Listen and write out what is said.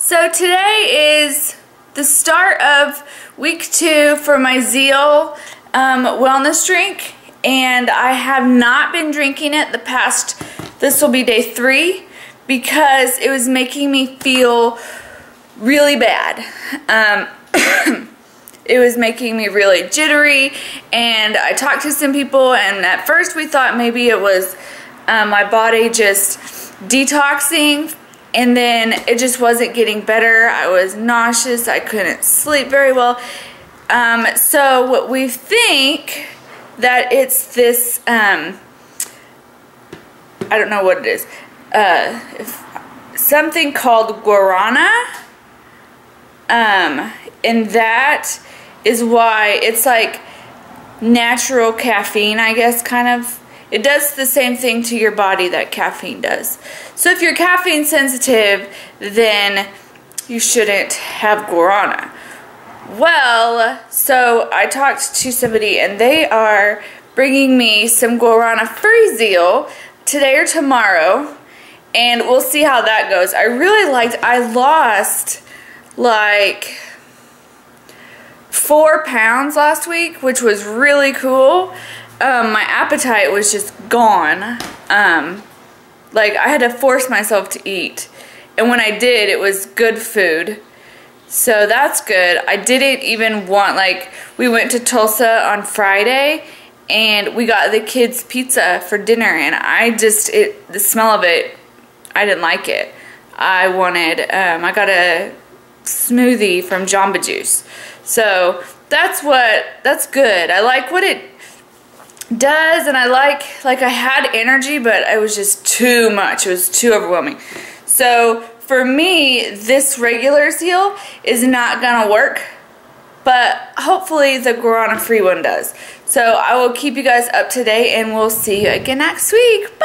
So today is the start of week two for my Zeal um, wellness drink and I have not been drinking it the past, this will be day three because it was making me feel really bad. Um, it was making me really jittery and I talked to some people and at first we thought maybe it was um, my body just detoxing and then it just wasn't getting better. I was nauseous. I couldn't sleep very well. Um, so what we think that it's this, um, I don't know what it is, uh, something called guarana. Um, and that is why it's like natural caffeine, I guess, kind of it does the same thing to your body that caffeine does. So if you're caffeine sensitive, then you shouldn't have guarana. Well, so I talked to somebody and they are bringing me some guarana free zeal today or tomorrow and we'll see how that goes. I really liked, I lost like four pounds last week, which was really cool um, my appetite was just gone. Um, like I had to force myself to eat. And when I did, it was good food. So that's good. I didn't even want, like, we went to Tulsa on Friday and we got the kids pizza for dinner and I just, it, the smell of it, I didn't like it. I wanted, um, I got a smoothie from Jamba Juice. So that's what, that's good. I like what it does and I like like I had energy but it was just too much. It was too overwhelming. So for me this regular Zeal is not gonna work but hopefully the guarana free one does. So I will keep you guys up to date and we'll see you again next week